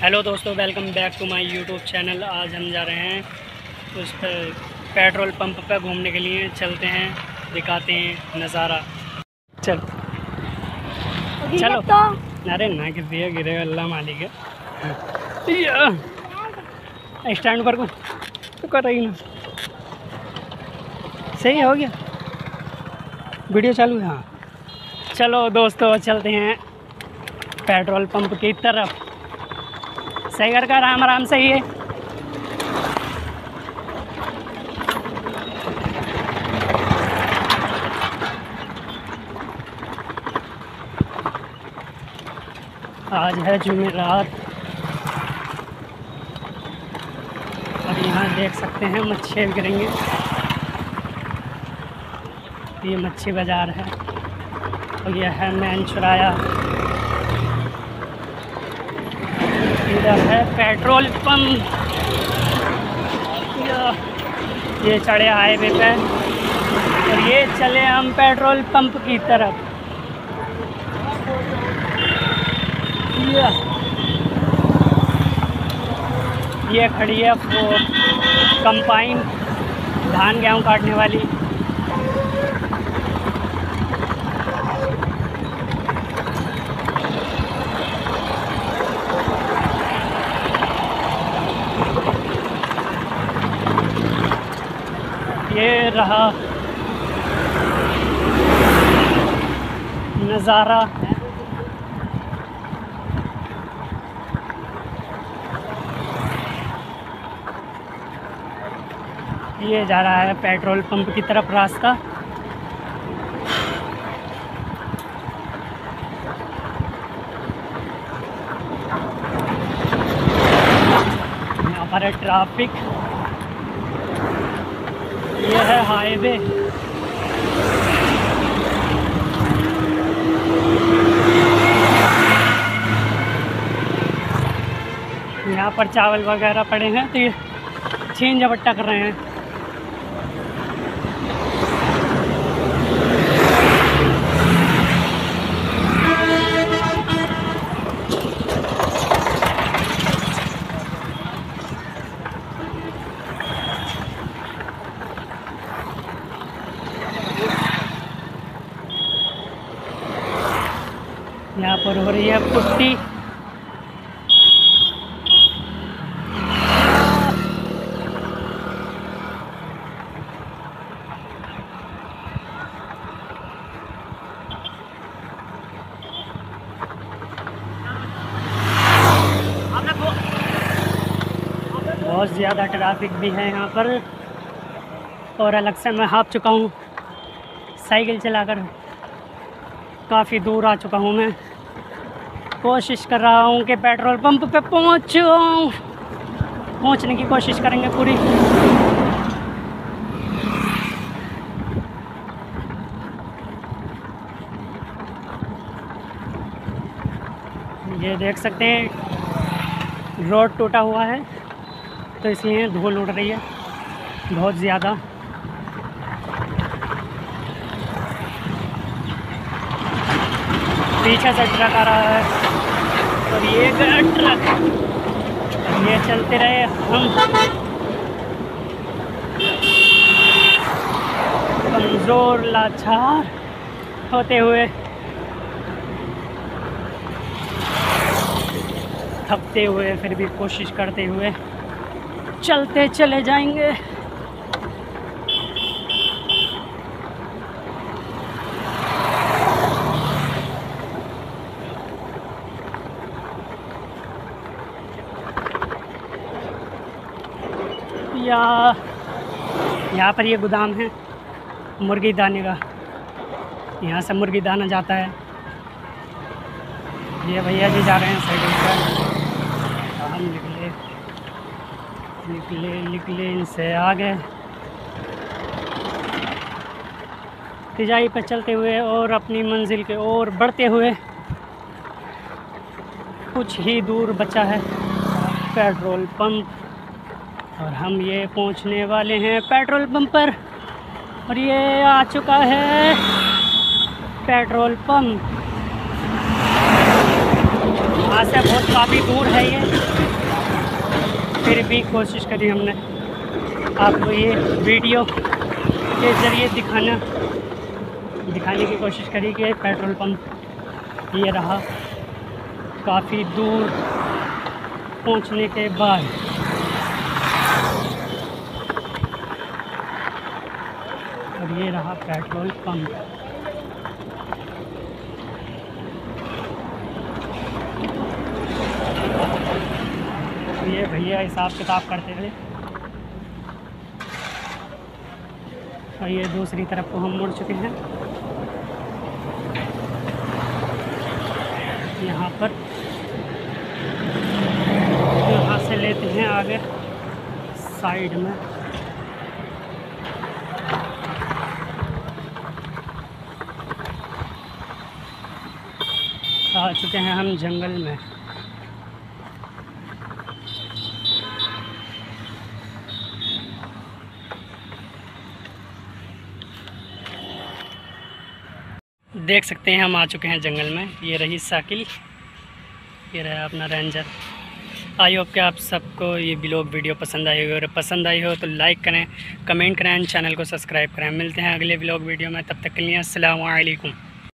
Hello दोस्तों welcome back to my YouTube channel आज हम जा रहे हैं उस पर पेट्रोल पंप पर घूमने के लिए। चलते हैं दिखाते हैं नज़ारा। चल। चलो। अरे ना गिर दिया गिरे अल्लाह मालिक है। स्टैंड पर को तो कर रही ना? सही हो गया। वीडियो चालू है हाँ। चलो दोस्तों चलते हैं पेट्रोल पंप की तरफ़। सही कर कर आराम आराम से ही है। आज है जुमेरात। और यहाँ देख सकते हैं, मच्छी गिरेंगे। ये मच्छी बाज़ार है। और यह है मैन चुराया। इधर है, पेट्रोल पंप। ये चढ़े हाईवे पे। और ये चले हम पेट्रोल पंप की तरफ़। ये। खड़ी है वो कंपाइन धान गेहूँ काटने वाली। रहा। नज़ारा। ये जा रहा है पेट्रोल पंप की तरफ़ रास्ता। यहाँ पर है ट्रैफ़िक। ये है हाईवे। यहाँ पर चावल वगैरह पड़े हैं तो ये छीन झपट्टा कर रहे हैं। यहाँ पर हो रही है पुट्टी बहुत ज़्यादा ट्रैफ़िक भी है यहाँ पर। और अलग से मैं हाँप चुका हूँ। साइकिल चलाकर। काफ़ी दूर आ चुका हूँ मैं। कोशिश कर रहा हूँ कि पेट्रोल पंप पे पहुँचूँ। पहुँचने की कोशिश करेंगे पूरी। ये देख सकते हैं, रोड टूटा हुआ है तो इसलिए धूल उड़ रही है, बहुत ज़्यादा। पीछे से ट्रक आ रहा है। और ये गया ट्रक। ये चलते रहे हम। कमज़ोर, लाचार होते हुए। थकते हुए फिर भी कोशिश करते हुए चलते चले जाएँगे। या यहाँ पर ये गोदाम है, मुर्गी दाने का। यहाँ से मुर्गी दाना जाता है। ये भैया जी जा रहे हैं साइकिल पर। हम निकले निकले निकले इनसे आगे। तिजाई पर चलते हुए और अपनी मंजिल के ओर बढ़ते हुए। कुछ ही दूर बचा है पेट्रोल पंप। और हम ये पहुँचने वाले हैं पेट्रोल पंप पर। और ये आ चुका है पेट्रोल पंप। यहाँ से बहुत काफ़ी दूर है ये। फिर भी कोशिश करी हमने। आपको ये वीडियो के ज़रिए दिखाना। दिखाने की कोशिश करी कि पेट्रोल पंप ये रहा काफ़ी दूर पहुँचने के बाद। और ये रहा पेट्रोल पंप। ये भैया हिसाब किताब करते थे और ये दूसरी तरफ़ को हम मुड़ चुके हैं। यहाँ पर यहाँ से लेते हैं आगे साइड में। आ हैं हम जंगल में। देख सकते हैं हम आ चुके हैं जंगल में। ये रही साइकिल ये रहा अपना रेंजर। आई होप कि आप सबको ये ब्लॉग वीडियो पसंद आई हो और पसंद आई हो तो लाइक करें, कमेंट करें, चैनल को सब्सक्राइब करें। मिलते हैं अगले ब्लॉग वीडियो में। तब तक के लिए अस्सलाम वालेकुम